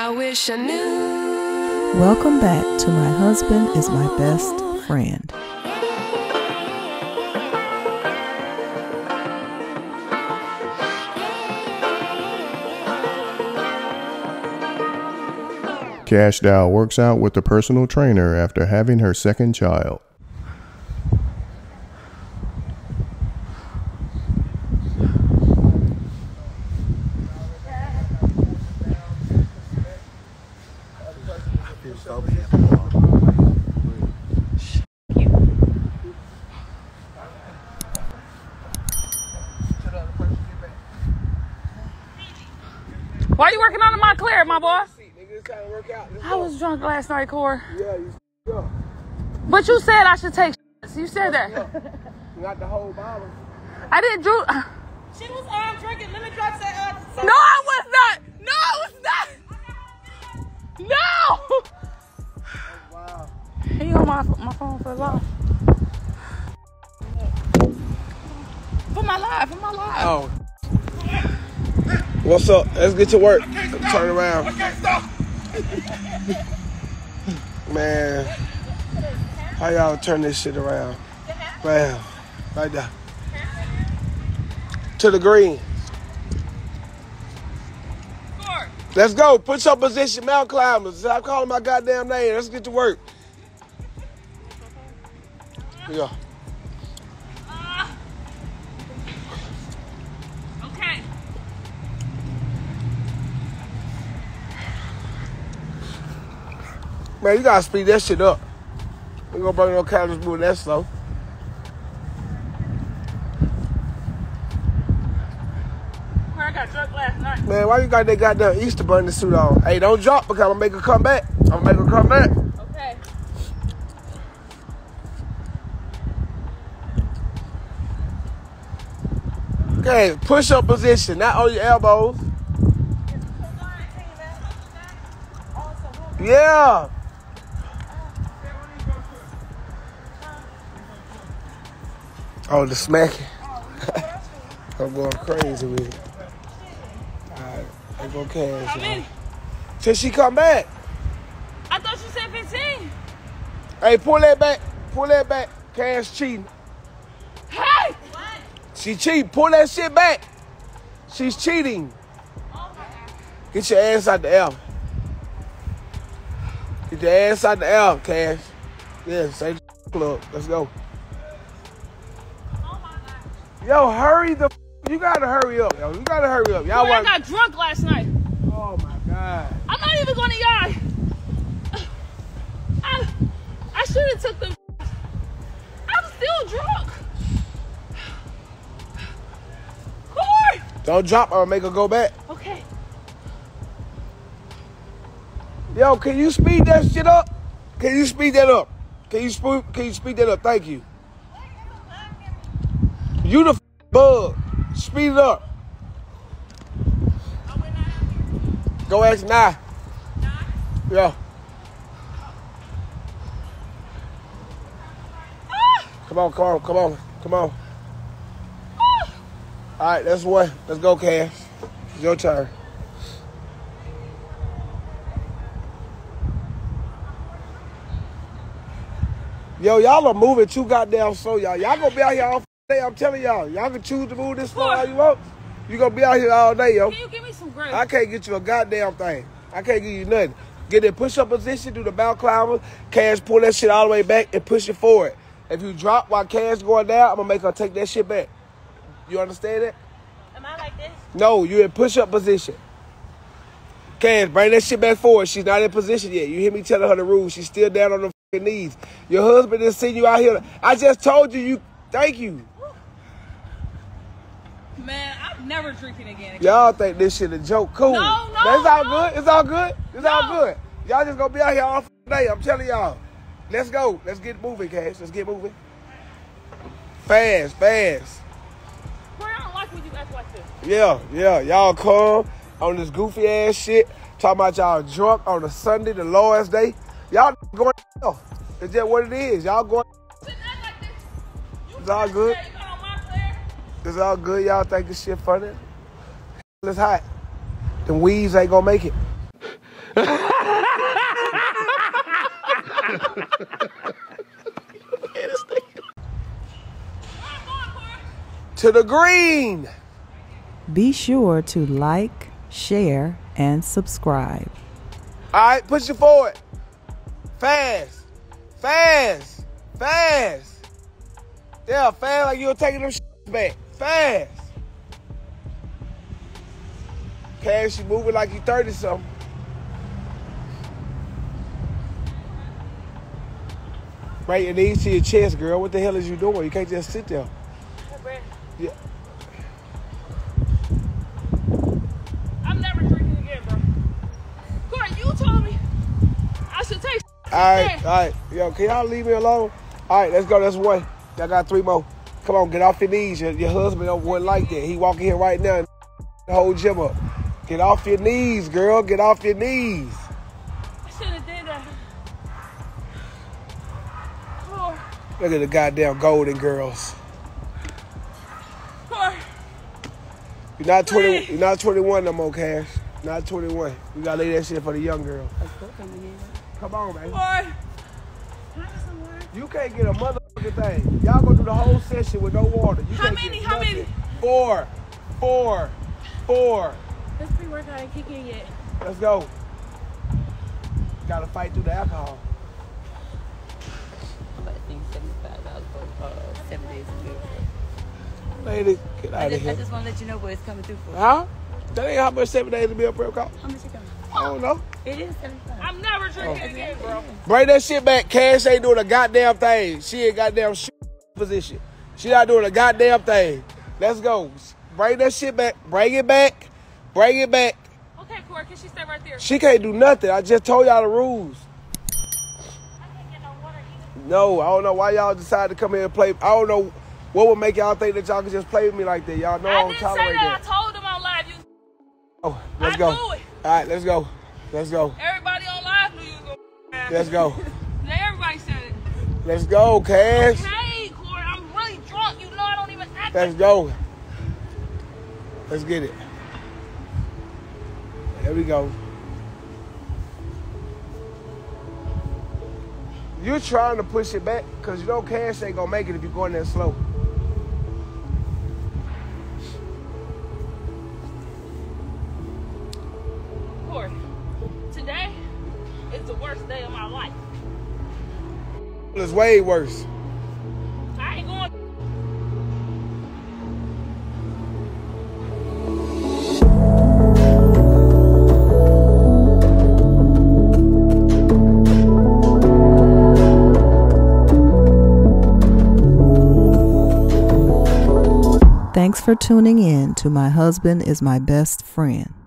I wish I knew. Welcome back to My Husband is My Best Friend. Kash Doll works out with a personal trainer after having her second child. Why are you working on the Montclair, my boy? Nigga, it's trying to work out. Let's I was drunk last night, Core. Yeah, you. But you said I should take shots. You said that. Not the whole bottle. I didn't do. She was um drinking lemon drops at uh. No, I was not. No, I was not. No. Wow. He on my my phone for long. For my life, for my life. Oh. What's up? Let's get to work. Turn around. Man. How y'all turn this shit around? Bam. Right there. To the green. Let's go. Put your position, Mount Climbers. Stop calling my goddamn name. Let's get to work. Yeah. Uh, okay. Man, you gotta speed that shit up. We gonna bring no calories moving that slow. Where I got drunk last night. Man, why you got that goddamn Easter bunny suit on? Hey, don't drop because I'm gonna make her come back. I'm gonna make her come back. Okay. Okay, push up position, not on your elbows. Yeah. Oh, the smacking. I'm going crazy with it. I go Kash. How many? Till she come back. I thought you said 15. Hey, pull that back. Pull that back. Kash cheating. Hey! She cheat. Pull that shit back. She's cheating. Oh Get your ass out the L. Get your ass out the L, Kash. Yeah, say the club. Let's go. Oh Yo, hurry the. You gotta hurry up, yo. You gotta hurry up. Y'all I got drunk last night. Oh my god. I'm not even going to y'all. I, I should have took them. I'm still drunk. Corey! Don't drop or Make her go back. Okay. Yo, can you speed that shit up? Can you speed that up? Can you speed? Can you speed that up? Thank you. You the bug. Speed it up. Go ask now. Yeah. Come on, on, come on, come on. All right, that's one. Let's go, Kash. It's your turn. Yo, y'all are moving too goddamn slow, y'all. Y'all gonna be out here all day. I'm telling y'all. Y'all can choose to move this how you want. You gonna be out here all day, yo. Can you give me some grace? I can't get you a goddamn thing. I can't give you nothing. Get in push up position, do the bound climber, Kash pull that shit all the way back and push it forward. If you drop while Kash going down, I'm gonna make her take that shit back. You understand that? Am I like this? No, you in push up position. Kash, bring that shit back forward. She's not in position yet. You hear me telling her the rules. She's still down on the knees. Your husband is seeing you out here. I just told you. You thank you. Man, I'm never drinking again. Y'all think this shit a joke? Cool. No, no, That's all no. good. It's all good. It's all good. Y'all just gonna be out here all day. I'm telling y'all. Let's go. Let's get moving, Kash. Let's get moving. Fast, fast. Corey, I don't like when you act like this. Yeah, yeah. Y'all come on this goofy ass shit. Talking about y'all drunk on a Sunday, the Lord's Day. Y'all going to hell. It's just what it is. Y'all going. Like. It's all good. It's all good. Y'all think this shit funny. It's hot. The weeds ain't gonna make it. To the green. Be sure to like, share, and subscribe. All right, push it forward. Fast. Fast. Fast. Yeah, fast like you're taking them back. Fast. Kash, you moving like you 30 something. Right your knees to your chest, girl. What the hell is you doing? You can't just sit there. Yeah. I'm never drinking again, bro. Corey, you told me I should take. All right, all right. Yo, can y'all leave me alone? All right, let's go. That's one. Y'all got three more. Come on, get off your knees. Your, your husband don't wouldn't like that. He walking here right now and the whole gym up. Get off your knees, girl. Get off your knees. I should have did that. Corey, Look at the goddamn golden girls. Corey. You're not 20. Please. You're not 21 no more, Kash. Not 21. You gotta lay that shit for the young girl. Come on, man. Corey. You can't get a motherfucking thing. Y'all gonna do the whole session with no water. You How can't many? How nothing. many? Four. Four. Four. This pre-workout ain't kicking in yet. Let's go. Gotta fight through the alcohol. I'm about to think seventy-five dollars for uh, seven days of meal prep. Lady, get I out of just, I just want to let you know what it's coming through for. Huh? That ain't how much seven days to be a prep cost. How much it coming? I don't know. It is seventy-five. I'm never drinking oh. again, bro. Bring that shit back. Kash ain't doing a goddamn thing. She ain't goddamn shit position. She not doing a goddamn thing. Let's go. Bring that shit back. Bring it back. Bring it back. Okay, Corey, can she stay right there? She can't do nothing. I just told y'all the rules. No, I don't know why y'all decided to come here and play. I don't know what would make y'all think that y'all could just play with me like that. Y'all know I, I don't didn't say tolerate that. that. I told them on live. You, Oh, let's I go. All right, let's go. Let's go. everybody going. Let's go. Now everybody said it. Let's go, Kash. Hey, Corey, I'm really drunk. You know I don't even act. Let's go. Let's get it. There we go. You're trying to push it back because you know Kash ain't gonna make it if you're going there slow. The worst day of my life. It's way worse. I ain't going. Thanks for tuning in to My Husband is My Best Friend.